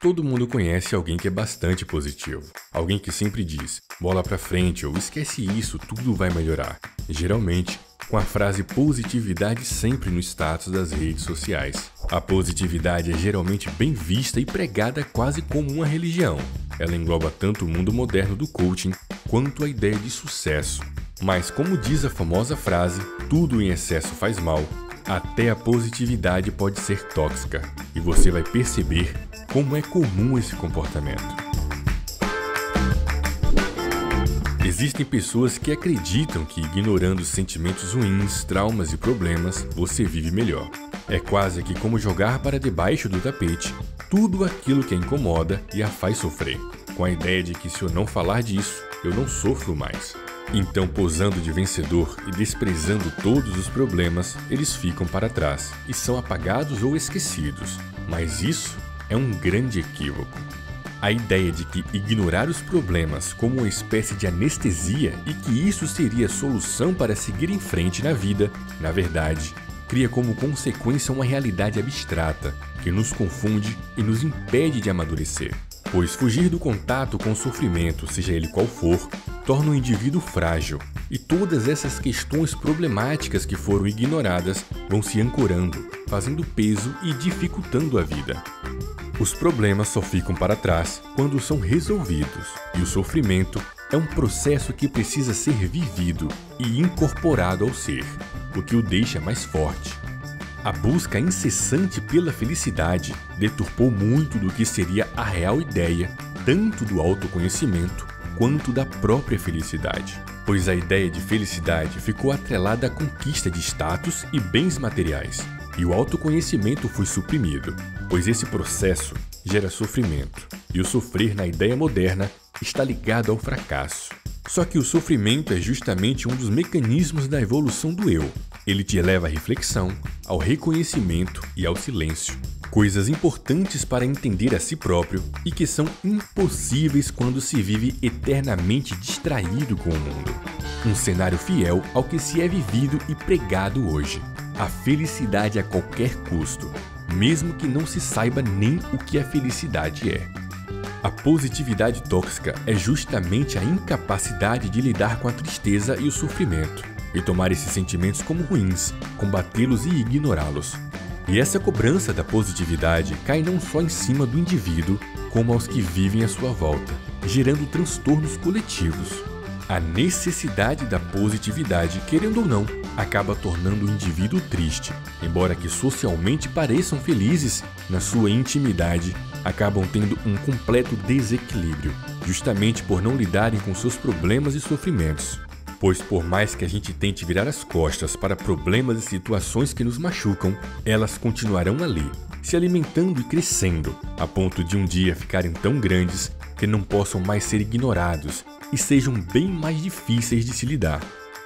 Todo mundo conhece alguém que é bastante positivo. Alguém que sempre diz: bola pra frente ou esquece isso, tudo vai melhorar. Geralmente, com a frase positividade sempre no status das redes sociais. A positividade é geralmente bem vista e pregada quase como uma religião. Ela engloba tanto o mundo moderno do coaching quanto a ideia de sucesso. Mas, como diz a famosa frase, tudo em excesso faz mal, até a positividade pode ser tóxica e você vai perceber como é comum esse comportamento. Existem pessoas que acreditam que ignorando sentimentos ruins, traumas e problemas, você vive melhor. É quase que como jogar para debaixo do tapete tudo aquilo que a incomoda e a faz sofrer, com a ideia de que se eu não falar disso, eu não sofro mais. Então, posando de vencedor e desprezando todos os problemas, eles ficam para trás e são apagados ou esquecidos. Mas isso é um grande equívoco. A ideia de que ignorar os problemas como uma espécie de anestesia e que isso seria a solução para seguir em frente na vida, na verdade, cria como consequência uma realidade abstrata que nos confunde e nos impede de amadurecer. Pois fugir do contato com o sofrimento, seja ele qual for, torna o indivíduo frágil, e todas essas questões problemáticas que foram ignoradas vão se ancorando, fazendo peso e dificultando a vida. Os problemas só ficam para trás quando são resolvidos, e o sofrimento é um processo que precisa ser vivido e incorporado ao ser, o que o deixa mais forte. A busca incessante pela felicidade deturpou muito do que seria a real ideia, tanto do autoconhecimento quanto da própria felicidade, pois a ideia de felicidade ficou atrelada à conquista de status e bens materiais, e o autoconhecimento foi suprimido, pois esse processo gera sofrimento, e o sofrer na ideia moderna está ligado ao fracasso. Só que o sofrimento é justamente um dos mecanismos da evolução do eu. Ele te leva à reflexão, ao reconhecimento e ao silêncio. Coisas importantes para entender a si próprio e que são impossíveis quando se vive eternamente distraído com o mundo. Um cenário fiel ao que se é vivido e pregado hoje a felicidade a qualquer custo, mesmo que não se saiba nem o que a felicidade é. A positividade tóxica é justamente a incapacidade de lidar com a tristeza e o sofrimento, e tomar esses sentimentos como ruins, combatê-los e ignorá-los. E essa cobrança da positividade cai não só em cima do indivíduo, como aos que vivem à sua volta, gerando transtornos coletivos. A necessidade da positividade, querendo ou não, acaba tornando o indivíduo triste. Embora que socialmente pareçam felizes, na sua intimidade acabam tendo um completo desequilíbrio, justamente por não lidarem com seus problemas e sofrimentos. Pois, por mais que a gente tente virar as costas para problemas e situações que nos machucam, elas continuarão ali, se alimentando e crescendo, a ponto de um dia ficarem tão grandes que não possam mais ser ignorados e sejam bem mais difíceis de se lidar.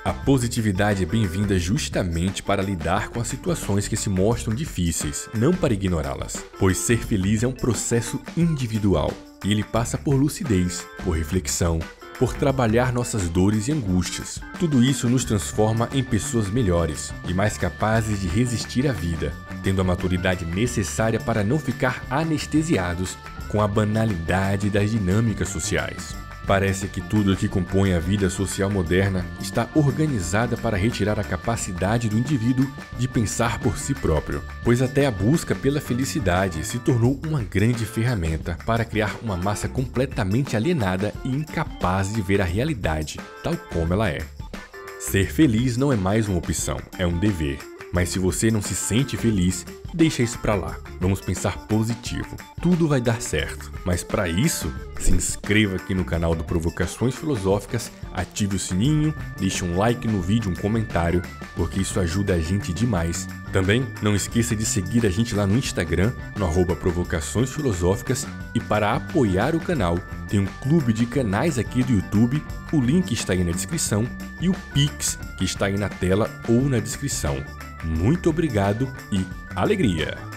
A positividade é bem-vinda justamente para lidar com as situações que se mostram difíceis, não para ignorá-las, pois ser feliz é um processo individual e ele passa por lucidez, por reflexão, por trabalhar nossas dores e angústias. Tudo isso nos transforma em pessoas melhores e mais capazes de resistir à vida, tendo a maturidade necessária para não ficar anestesiados com a banalidade das dinâmicas sociais. Parece que tudo o que compõe a vida social moderna está organizada para retirar a capacidade do indivíduo de pensar por si próprio, pois até a busca pela felicidade se tornou uma grande ferramenta para criar uma massa completamente alienada e incapaz de ver a realidade tal como ela é. Ser feliz não é mais uma opção, é um dever. Mas se você não se sente feliz, deixa isso pra lá. Vamos pensar positivo. Tudo vai dar certo. Mas para isso, se inscreva aqui no canal do Provocações Filosóficas, ative o sininho, deixe um like no vídeo, um comentário, porque isso ajuda a gente demais. Também não esqueça de seguir a gente lá no Instagram, no arroba Provocações Filosóficas, e para apoiar o canal, tem um clube de canais aqui do YouTube, o link está aí na descrição, e o Pix, que está aí na tela ou na descrição. Muito obrigado e alegria!